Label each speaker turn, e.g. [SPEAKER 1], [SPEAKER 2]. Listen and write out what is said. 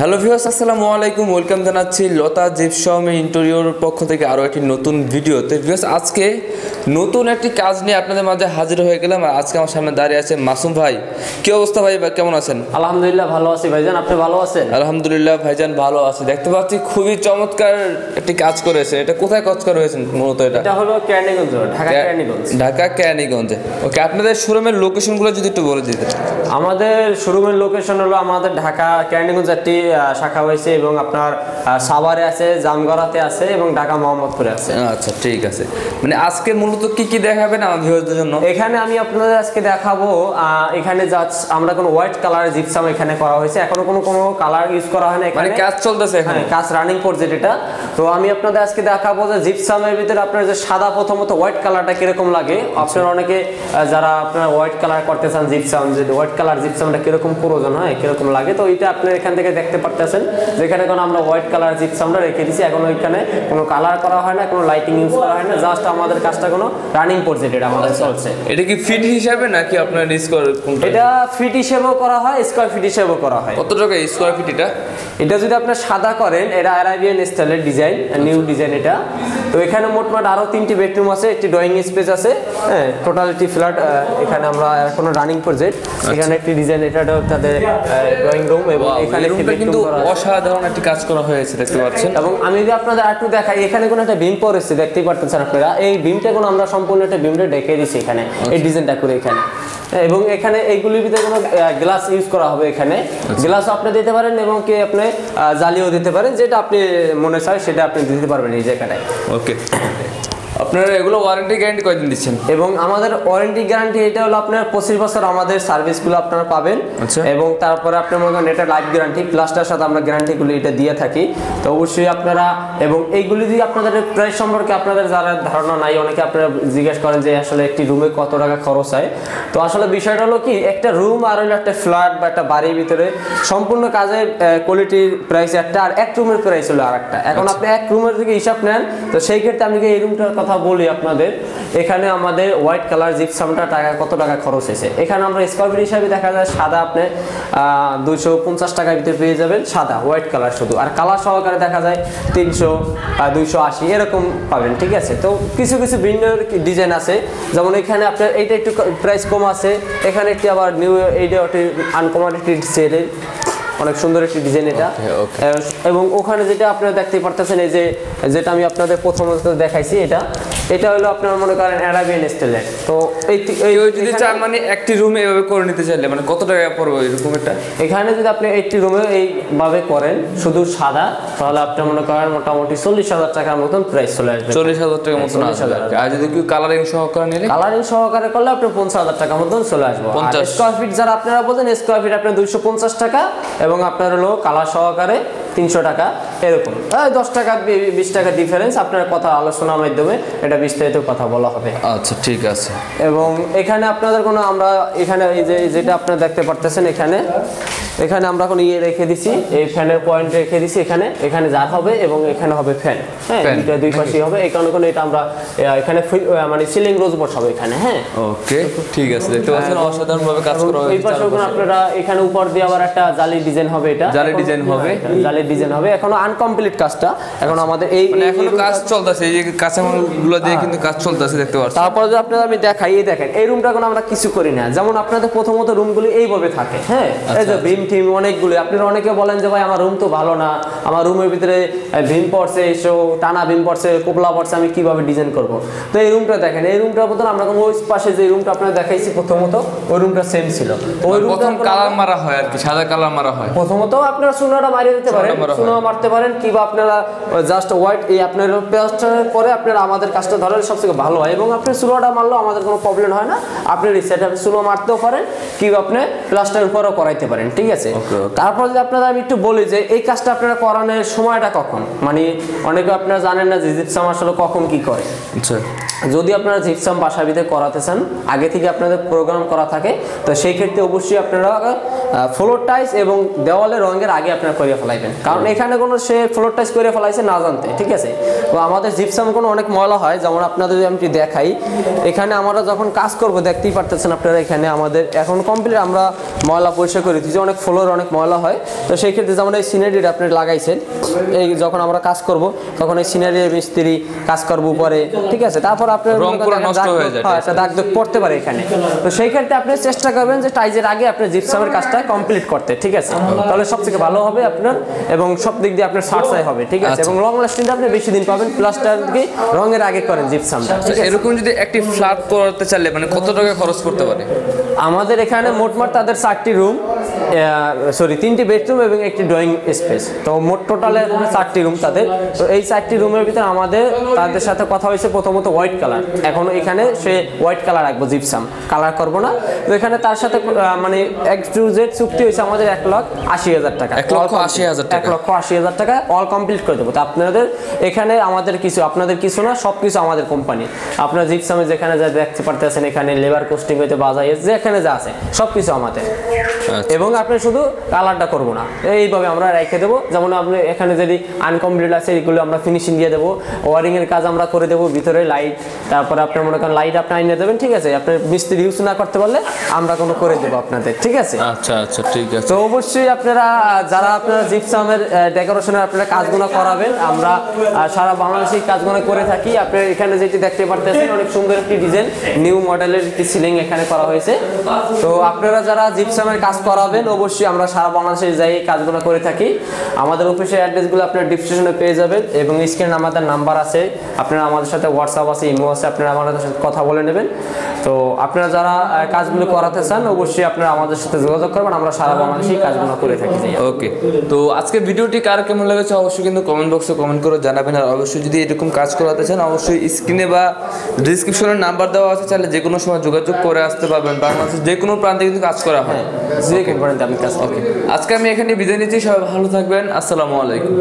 [SPEAKER 1] Hello viewers আসসালামু আলাইকুম। Welcome জানাচ্ছি লতা জিপসম ইন্টেরিয়র পক্ষ থেকে আরও একটি নতুন ভিডিওতে ভিউয়ার্স আজকে নতুন একটি কাজ নিয়ে আপনাদের মাঝে হাজির হয়ে গেলাম আর আজকে আমার সামনে দাঁড়িয়ে আছে মাসুম ভাই। কি অবস্থা ভাই কেমন আছেন?
[SPEAKER 2] আলহামদুলিল্লাহ ভালো আছি। ভাইজান আপনি ভালো আছেন?
[SPEAKER 1] আলহামদুলিল্লাহ ভাইজান ভালো আছে। দেখতে পাচ্ছি খুবই চমৎকার একটি কাজ করেছে। এটা কোথায় কাজ করা হয়েছে মূলত এটা?
[SPEAKER 2] এটা হলো কেরানীগঞ্জ ঢাকা কেরানীগঞ্জ।
[SPEAKER 1] ঢাকা কেরানীগঞ্জে। ওকে আপনাদের শোরুমের লোকেশনগুলো যদি একটু বলে দিতেন।
[SPEAKER 2] আমাদের শোরুমের লোকেশন হলো আমাদের ঢাকা কেরানীগঞ্জ একটি শাখা হয়েছে এবং আপনার সাভারে আছে জামগড়াতে আছে এবং ঢাকা মোহাম্মদপুরে আছে।
[SPEAKER 1] আচ্ছা ঠিক আছে। মানে আজকে মূলত কি কি দেখাবেন আমার ভিউয়ারদের জন্য?
[SPEAKER 2] এখানে আমি আপনাদের আজকে দেখাবো এখানে যা আমরা কোনো হোয়াইট কালার জিপসাম এখানে করা হয়েছে। এখনও কোনো কোনো কালার ইউজ করা হয় না
[SPEAKER 1] মানে
[SPEAKER 2] এখানে।
[SPEAKER 1] কাজ চলতেছে এখানে?
[SPEAKER 2] কাজ রানিং করছে যেটা তো আমি আপনাদের আজকে দেখাবো যে জিপসামের ভিতরে আপনার যে সাদা প্রথমত হোয়াইট কালারটা কীরকম লাগে। আপনার অনেকে যারা আপনার হোয়াইট কালার করতে চান জিপসাম যে হোয়াইট কালার জিপসামটা কীরকম প্রয়োজন হয় কীরকম লাগে তো এটা আপনার এখান থেকে দেখতে পারতেছেন। যেখানে কোনো আমরা হোয়াইট কালার জিপসামটা রেখে দিছি। এখন ওইখানে কোনো কালার করা হয় না কোনো লাইটিং ইউজ করা হয় না। জাস্ট আমাদের কাজটা কোনো রানিং পর্যায়ে এটা আমাদের চলছে।
[SPEAKER 1] এটা কি ফিট হিসাবে নাকি আপনার স্কোয়ার কোনটা?
[SPEAKER 2] এটা ফিট হিসেবেও করা হয় স্কোয়ার ফিট হিসেবেও করা হয়।
[SPEAKER 1] কত টাকা স্কোয়ার ফিট এটা?
[SPEAKER 2] এটা যদি আপনি সাদা করেন এটা অ্যারাবিয়ান স্টাইলের ডিজাইন নিউ ডিজাইন এটা। তো এখানে মোটমাট আরও তিনটি বেডরুম আছে একটি ড্রয়িং স্পেস আছে। হ্যাঁ টোটালিটি ফ্ল্যাট এখানে আমরা এখনও রানিং প্রজেক্ট এখানে একটি ডিজাইন এটা তাদের ড্রয়িং রুম এবং এখানে একটি
[SPEAKER 1] কিন্তু অসাধারণ একটি কাজ করা হয়েছে দেখতে পাচ্ছেন।
[SPEAKER 2] এবং আমি যদি আপনাদের একটু দেখাই এখানে কোনো একটা বিম পড়েছে দেখতেই পারতেছেন আপনারা। এই বিমটা কোনো আমরা সম্পূর্ণ একটা বিমটা ডেকে দিছি এখানে এই ডিজাইনটা করে এখানে। এবং এখানে এইগুলির ভিতরে কোনো গ্লাস ইউজ করা হবে এখানে। গ্লাস আপনি দিতে পারেন এবং কি আপনি জালিও দিতে পারেন যেটা আপনি মনে চায় সেটা আপনি দিতে পারবেন এই জায়গাটায়।
[SPEAKER 1] ওকে আপনারা এগুলো ওয়ারেন্টি গ্যারান্টি কয়দিন দিচ্ছেন?
[SPEAKER 2] এবং আমাদের ওয়ারেন্টি গ্যারান্টি এটা হলো আপনার পঁচিশ বছর আমাদের সার্ভিসগুলো আপনারা পাবেন।
[SPEAKER 1] আচ্ছা।
[SPEAKER 2] এবং তারপরে আপনার মনে করেন এটা লাইফ গ্যারান্টি প্লাসটার সাথে আমরা গ্যারান্টিগুলো এটা দিয়ে থাকি। তো অবশ্যই আপনারা এবং এইগুলি দিয়ে আপনাদের প্রাইস সম্পর্কে আপনাদের যারা ধারণা নাই অনেকে আপনারা জিজ্ঞেস করেন যে আসলে একটি রুমে কত টাকা খরচ হয়। তো আসলে বিষয়টা হলো কি একটা রুম আর হলো একটা ফ্ল্যাট বা একটা বাড়ির ভিতরে সম্পূর্ণ কাজের কোয়ালিটির প্রাইস একটা আর এক রুমের প্রাইস হলো আর একটা এখন আপনি এক রুমের থেকে হিসাব নেন তো সেই ক্ষেত্রে আমি কি এই রুমটার কথা বলি আপনাদের, এখানে আমাদের হোয়াইট কালার জিপসামটা টাকা, কত টাকা খরচ হয়েছে? এখানে আমরা স্কোয়ার ফিট হিসাবে দেখা যায় সাদা আপনি দুইশো পঞ্চাশ টাকার ভিতরে পেয়ে যাবেন সাদা হোয়াইট কালার শুধু। আর কালার সহকারে দেখা যায় তিনশো দুইশো আশি, এরকম পাবেন, ঠিক আছে? তো কিছু কিছু ভিন্ন ডিজাইন আছে। যেমন এখানে আপনার এইটা একটু প্রাইস কম আছে, এখানে একটি আবার নিউ এইটা একটি আনকমন একটি সেলের অনেক সুন্দর একটি ডিজাইন এটা. এবং ওখানে যেটা আপনারা দেখতে পারতেছেন এই যে যেটা আমি আপনাদের প্রথমত দেখাইছি এটা এটা হলো আপনার মনে করেন অ্যারাবিয়ান স্টাইলের তো এই
[SPEAKER 1] কেউ যদি চান মানে একটি রুমে এভাবে করে নিতে চাইলে মানে কত টাকা পড়বে এরকম একটা
[SPEAKER 2] এখানে যদি আপনি একটি রুমে এইভাবে করেন শুধু সাদা তাহলে আপনার মনে করেন মোটামুটি চল্লিশ হাজার টাকার মতন প্রাইস চলে আসবে।
[SPEAKER 1] চল্লিশ হাজার টাকা মতন আর যদি কেউ কালারিং সহকারে নিলে?
[SPEAKER 2] কালারিং সহকারে করলে আপনি পঞ্চাশ হাজার টাকার মতন চলে আসবে।
[SPEAKER 1] 50
[SPEAKER 2] স্কোয়ার ফিট যারা আপনারা বলছেন স্কোয়ার ফিট আপনার দুইশো পঞ্চাশ টাকা এবং আপনার হলো কালার সহকারে তিনশো টাকা। এরকম। দশ টাকা বিশ টাকা ডিফারেন্স আপনার কথা আলোচনার মাধ্যমে এটা বিস্তারিত কথা বলা হবে।
[SPEAKER 1] আচ্ছা ঠিক আছে।
[SPEAKER 2] এবং এখানে আপনাদের কোনো আমরা এখানে এই যে যেটা আপনারা দেখতে পারতেছেন এখানে এখানে আমরা কোনো ইয়ে রেখে দিছি এই ফ্যানের পয়েন্ট রেখে দিছি এখানে। এখানে যা হবে এবং এখানে হবে ফ্যান হ্যাঁ দুইটা দুই পাশেই হবে। এই কারণে কোনো এটা আমরা এখানে মানে সিলিং রোজ বসাবো এখানে হ্যাঁ।
[SPEAKER 1] ওকে ঠিক আছে। দেখতে পাচ্ছেন অসাধারণ ভাবে কাজ করা
[SPEAKER 2] এই পাশে আপনারা এখানে উপর দিয়ে আবার একটা জালি ডিজাইন হবে এটা।
[SPEAKER 1] জালি ডিজাইন হবে।
[SPEAKER 2] জালি ডিজাইন হবে। এখনও আনকমপ্লিট কাজটা। এখন আমাদের এই
[SPEAKER 1] মানে
[SPEAKER 2] এখনও
[SPEAKER 1] কাজ চলতেছে এই যে কাঁচামালগুলো দিয়ে কিন্তু কাজ চলতেছে দেখতে পাচ্ছেন
[SPEAKER 2] তারপরে যদি আপনাদের আমি দেখাই এই দেখেন এই রুমটা কোনো আমরা কিছু করি না। যেমন আপনাদের প্রথমত রুমগুলি এইভাবে থাকে হ্যাঁ? এই যে ভীম টিম অনেকগুলি আপনারা অনেকে বলেন যে ভাই আমার রুম তো ভালো না। আমার রুমের ভিতরে ভীম পড়ছে এসো টানা ভীম পড়ছে কোপলা পড়ছে আমি কীভাবে ডিজাইন করব? তো এই রুমটা দেখেন এই রুমটার মতন আমরা কোনো ওই পাশে যে রুমটা আপনারা দেখাইছি প্রথমত ওই রুমটা সেম ছিল। ওই রুমটা
[SPEAKER 1] প্রথম কালার মারা হয় আর কি সাদা কালার মারা হয়।
[SPEAKER 2] প্রথমত আপনারা সুনাটা মারিয়ে দিতে পারেন। সুনা মারতে পারেন কিংবা আপনারা জাস্ট হোয়াইট এই আপনার পেস্টার পরে আপনারা আমাদের কাজটা ধরেন সবথেকে ভালো হয়। এবং আপনি সুলোটা মারলেও আমাদের কোনো প্রবলেম হয় না। আপনি রিসেট সুলো মারতেও পারেন কিংবা আপনি প্লাস্টারের উপরেও করাইতে পারেন ঠিক আছে. তারপর যদি আপনারা আমি একটু বলি যে এই কাজটা আপনারা করানোর সময়টা কখন? মানে অনেকে আপনারা জানেন না যে জিপসাম আসলে কখন কি করে।
[SPEAKER 1] আচ্ছা।
[SPEAKER 2] যদি আপনারা জিপসাম বাসার ভিতরে করাতে চান আগে থেকে আপনাদের প্রোগ্রাম করা থাকে তো সেই ক্ষেত্রে অবশ্যই আপনারা ফ্লোর টাইস এবং দেওয়ালে রঙের আগে আপনারা করে ফেলাইবেন। কারণ এখানে কোনো সে ফ্লোর টাইস করে ফেলাইছে না জানতে ঠিক আছে? তো আমাদের জিপসাম কোনো অনেক ময়লা হয় যেমন আপনাদের যদি আমি দেখাই এখানে আমরা যখন কাজ করব দেখতেই পারতেছেন আপনারা এখানে আমাদের এখন কমপ্লিট আমরা ময়লা পরিষ্কার করে দিচ্ছি অনেক ফ্লোর অনেক ময়লা হয়। তো সেই ক্ষেত্রে যেমন এই সিনারিটা আপনি লাগাইছেন এই যখন আমরা কাজ করব তখন এই সিনারি মিস্ত্রি কাজ করব পরে ঠিক আছে? তারপর আপনার
[SPEAKER 1] রং
[SPEAKER 2] করেন
[SPEAKER 1] পুরো
[SPEAKER 2] একটা
[SPEAKER 1] নষ্ট
[SPEAKER 2] দাগ-
[SPEAKER 1] হয়ে যায়,
[SPEAKER 2] হ্যাঁ, দাগ দাগ পড়তে পারে এখানে। তো সেই ক্ষেত্রে আপনি চেষ্টা করবেন যে টাইজের আগে আপনি জিপসামের কাজটা কমপ্লিট করতে ঠিক আছে? তাহলে সব থেকে ভালো হবে আপনার এবং সব দিক দিয়ে আপনার সারসাই হবে ঠিক আছে?
[SPEAKER 1] আচ্ছা।
[SPEAKER 2] এবং লং লাস্টিংটা আপনি বেশি দিন পাবেন প্লাসটার দিকে রঙের আগে করেন জিপসামটা ঠিক
[SPEAKER 1] এরকম যদি একটি ফ্ল্যাট করতে চাইলে মানে কত টাকা খরচ করতে পারে?
[SPEAKER 2] আমাদের এখানে মোটমাট তাদের চারটি রুম সরি তিনটি বেডরুম এবং একটি ড্রয়িং স্পেস তো মোট টোটালে চারটি রুম তাদের। তো এই চারটি রুমের ভিতরে আমাদের তাদের সাথে কথা হয়েছে প্রথমত হোয়াইট কালার এখন এখানে সে হোয়াইট কালার রাখব জিপসাম কালার করব না। তো এখানে তার সাথে মানে এক টু জেড চুক্তি হয়েছে আমাদের এক লাখ আশি হাজার টাকা।
[SPEAKER 1] এক লক্ষ আশি হাজার টাকা।
[SPEAKER 2] এক লক্ষ আশি হাজার টাকা অল কমপ্লিট করে দেবো। তো আপনাদের এখানে আমাদের কিছু আপনাদের কিছু না সব কিছু আমাদের কোম্পানি আপনার জিপসামে যেখানে যা দেখতে পারতেছেন এখানে লেবার কোস্টিং হইতে বাজাই যেখানে যা আছে সব কিছু আমাদের।
[SPEAKER 1] আচ্ছা।
[SPEAKER 2] এবং আপনি শুধু কালারটা করব না। এইভাবে আমরা রেখে দেবো। যেমন আপনি এখানে যদি আনকমপ্লিট আছে এগুলো আমরা ফিনিশিং দিয়ে দেবো। ওয়ারিং এর কাজ আমরা করে দেবো ভিতরে লাইট তারপরে আপনার মনে করেন লাইট আপনি আনিয়ে দেবেন ঠিক আছে? আপনার মিস্ত্রি ইউজ না করতে পারলে আমরা কোনো করে দেবো আপনাদের ঠিক আছে?
[SPEAKER 1] আচ্ছা আচ্ছা ঠিক আছে।
[SPEAKER 2] তো অবশ্যই আপনারা যারা আপনারা জিপসামের ডেকোরেশনের আপনারা কাজগুলো করাবেন আমরা সারা বাংলাদেশে কাজগুলো করে থাকি। আপনি এখানে যেটি দেখতে পারতেছেন অনেক সুন্দর একটি ডিজাইন নিউ মডেলের একটি সিলিং এখানে করা হয়েছে। তো আপনারা যারা জিপসামের কাজ করাবেন অবশ্যই আমরা সারা বাংলাদেশে যাই কাজগুলো করে থাকি। আমাদের অফিসের অ্যাড্রেসগুলো আপনার ডিসক্রিপশনে পেয়ে যাবেন এবং স্ক্রিনে আমাদের নাম্বার আছে। আপনারা আমাদের সাথে হোয়াটসঅ্যাপ আছে ইমো আছে, আপনারা আমাদের সাথে কথা বলে নেবেন। তো আপনারা যারা কাজগুলো করাতে চান অবশ্যই আপনারা আমাদের সাথে যোগাযোগ করবেন। আমরা সারা বাংলাদেশে কাজগুলো করে থাকি।
[SPEAKER 1] ওকে তো আজকে ভিডিওটি কার কেমন লেগেছে অবশ্যই কিন্তু কমেন্ট বক্সে কমেন্ট করে জানাবেন। আর অবশ্যই যদি এরকম কাজ করাতে চান অবশ্যই স্ক্রিনে বা ডিসক্রিপশনে নাম্বার দেওয়া আছে চাইলে যে কোনো সময় যোগাযোগ করে আসতে পারবেন। বাংলাদেশের যে কোনো প্রান্তে কিন্তু কাজ করা হয়।
[SPEAKER 2] যে কোম্পানিতে আমি কাজ করি।
[SPEAKER 1] আজকে আমি এখানে বিদায় নিচ্ছি। সবাই ভালো থাকবেন। আসসালামু আলাইকুম।